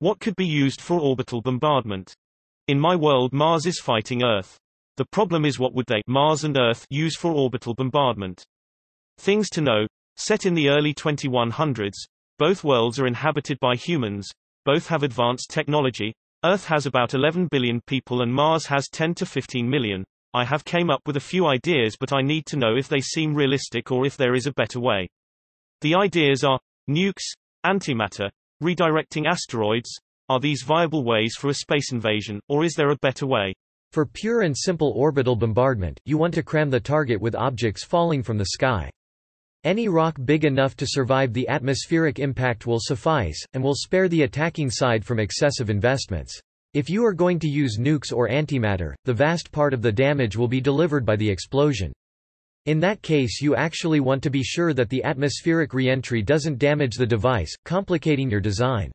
What could be used for orbital bombardment? In my world Mars is fighting Earth. The problem is what would they Mars and Earth use for orbital bombardment? Things to know. Set in the early 2100s, both worlds are inhabited by humans, both have advanced technology. Earth has about 11 billion people and Mars has 10 to 15 million. I have came up with a few ideas but I need to know if they seem realistic or if there is a better way. The ideas are nukes, antimatter, redirecting asteroids. Are these viable ways for a space invasion, or is there a better way? For pure and simple orbital bombardment, you want to cram the target with objects falling from the sky. Any rock big enough to survive the atmospheric impact will suffice, and will spare the attacking side from excessive investments. If you are going to use nukes or antimatter, the vast part of the damage will be delivered by the explosion. In that case you actually want to be sure that the atmospheric reentry doesn't damage the device, complicating your design.